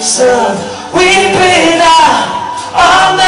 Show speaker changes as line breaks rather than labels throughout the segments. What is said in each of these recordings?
sun We've been out all night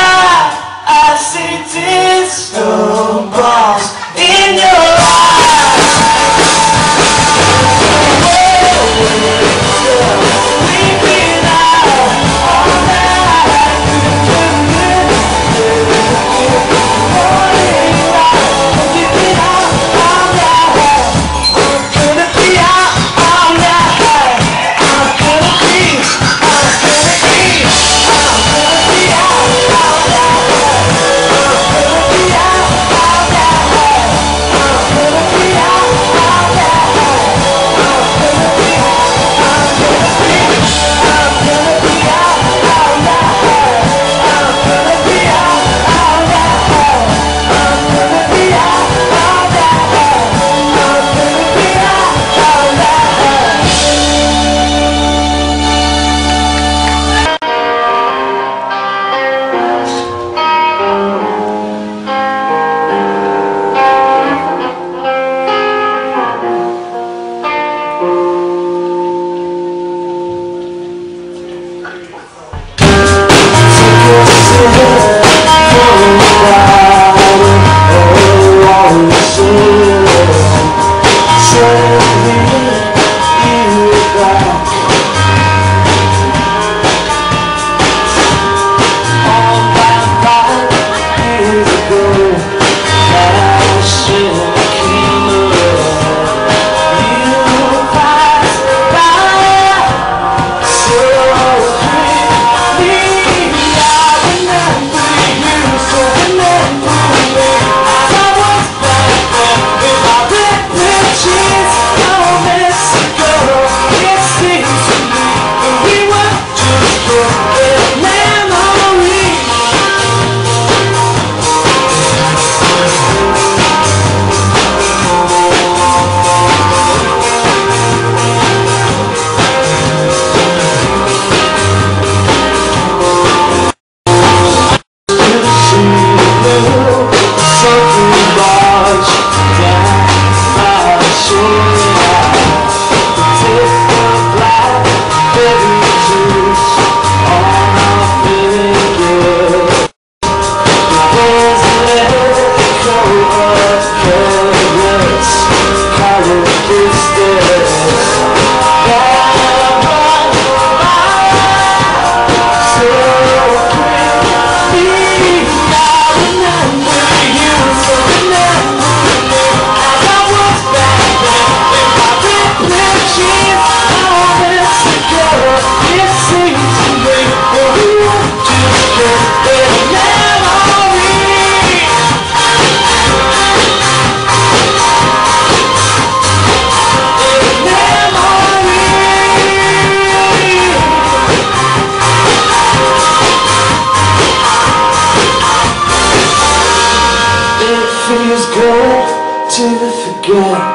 remember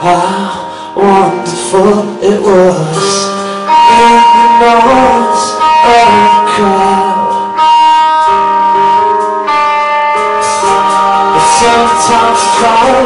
how wonderful it was. In the noise of the crowd. But sometimes I